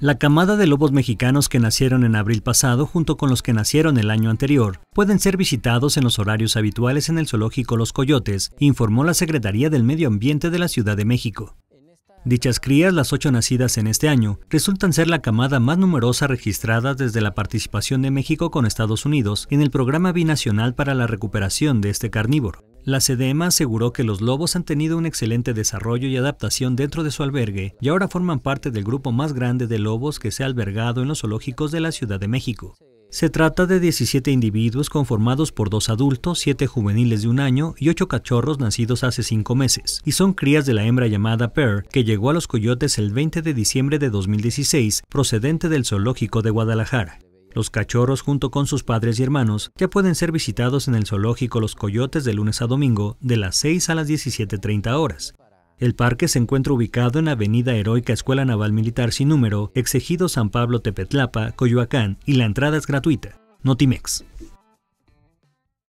La camada de lobos mexicanos que nacieron en abril pasado junto con los que nacieron el año anterior pueden ser visitados en los horarios habituales en el zoológico Los Coyotes, informó la Secretaría del Medio Ambiente de la Ciudad de México. Dichas crías, las ocho nacidas en este año, resultan ser la camada más numerosa registrada desde la participación de México con Estados Unidos en el Programa Binacional para la Recuperación de este carnívoro. La CDEMA aseguró que los lobos han tenido un excelente desarrollo y adaptación dentro de su albergue y ahora forman parte del grupo más grande de lobos que se ha albergado en los zoológicos de la Ciudad de México. Se trata de 17 individuos conformados por dos adultos, 7 juveniles de un año y 8 cachorros nacidos hace 5 meses, y son crías de la hembra llamada Pearl, que llegó a los coyotes el 20 de diciembre de 2016, procedente del zoológico de Guadalajara. Los cachorros junto con sus padres y hermanos ya pueden ser visitados en el zoológico Los Coyotes de lunes a domingo de las 6 a las 17.30 horas. El parque se encuentra ubicado en Avenida Heroica Escuela Naval Militar sin número, Exegido San Pablo Tepetlapa, Coyoacán y la entrada es gratuita. Notimex.